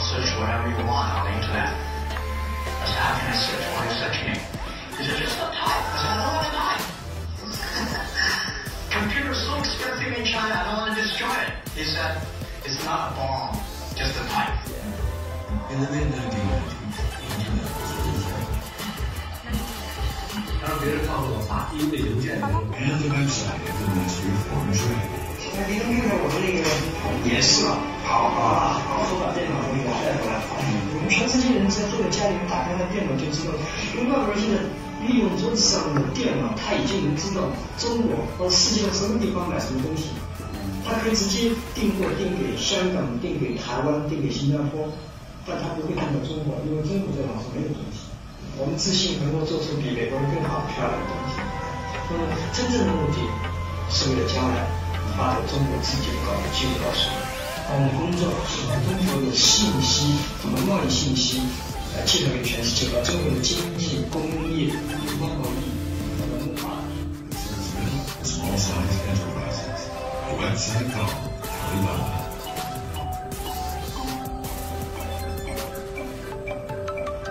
search whatever you want on the internet. I said, how can I search? What are you searching? He said, just a type. I said, I don't want to type. Computer's so expensive in China, I don't want to destroy it. He said, it's not a bomb, just a type. In the mid-1990s, internet was a threat. 让别人告诉我发因为邮件 And the website of the Ministry of Foreign Trade. 那你能看看我的那个也是了，好好啊，好，我把电脑给你带回来。我们全世界人在坐在家里打开那电脑就知道，因为外国人现在利用桌子上的电脑，他已经能知道中国或者世界上什么地方买什么东西，他可以直接订货订给香港、订给台湾、订给新加坡，但他不会看到中国，因为中国在网上没有东西。我们自信能够做出比美国人更好漂亮的东西。那么真正的目的是为了将来发展中国自己的高技术高水平。我们工作是把中国的信息和贸易信息来介绍给全世界的中国的经济工业文化是不是从上一次的时候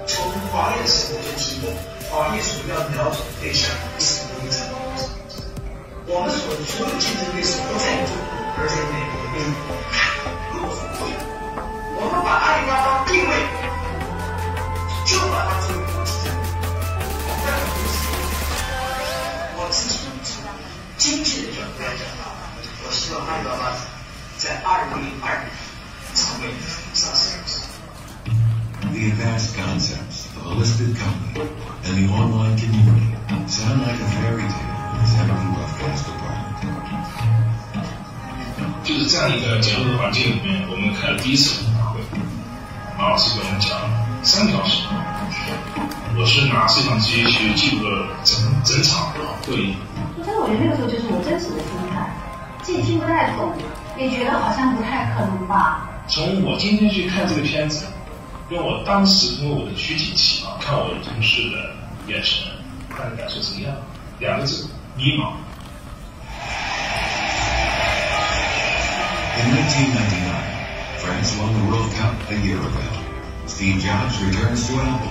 就提供华为所要了解的对象在二零零二年成为上市公司。The advanced concepts of a listed company and the online community sound like a fairy tale in the Senator Broadcast Department. 就是这样一个简陋的环境里面，我们开了第一次研讨会。马老师给我们讲三个小时，我是拿摄像机去记录了整整场的会议。所以我觉得那个时候就是我真实的心态，既听不太懂，也觉得好像不太可能吧。从我今天去看这个片子，跟我当时通过我的躯体气啊，看我的同事的眼神，大家感受是一样的，两个字：迷茫。In 1999, France won the World Cup a year ago. Steve Jobs returns to Apple,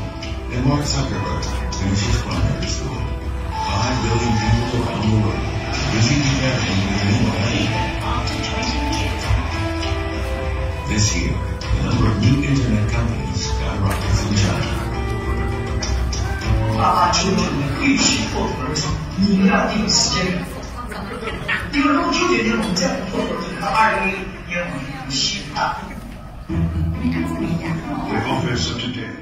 and Mark Zuckerberg finishes primary school. Five billion people around the world This year, the number of new internet companies skyrockets in China. 爸爸求求你们必须破土而出，你们要定时间表。因为如果九九年我们再不破土而出，到二零零年我们有希大。The office of today